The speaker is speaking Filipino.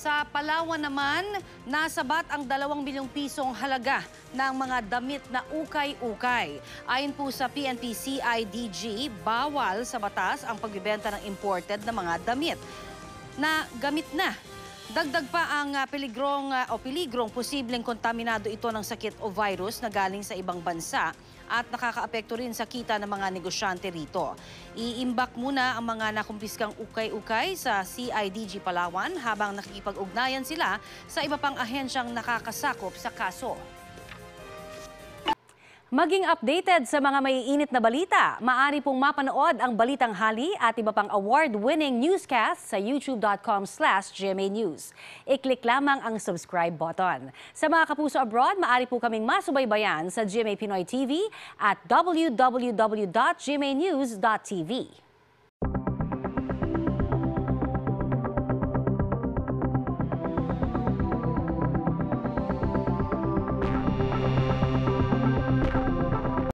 Sa Palawan naman, nasabat ang 2 bilyong pisong halaga ng mga damit na ukay-ukay. Ayon po sa PNP CIDG, bawal sa batas ang pagbibenta ng imported na mga damit na gamit na. Dagdag pa ang ah, peligrong ah, o peligrong posibleng kontaminado ito ng sakit o virus na galing sa ibang bansa at nakakaapekto rin sa kita ng mga negosyante rito. Iimbak muna ang mga nakumpiskang ukay-ukay sa CIDG Palawan habang nakikipag-ugnayan sila sa iba pang ahensyang nakakasakop sa kaso. Maging updated sa mga maiinit na balita, maaari pong mapanood ang Balitang Hali at iba pang award-winning newscast sa youtube.com slash News. I-click lamang ang subscribe button. Sa mga kapuso abroad, maaari po kaming masubaybayan sa GMA Pinoy TV at www.gmanews.tv.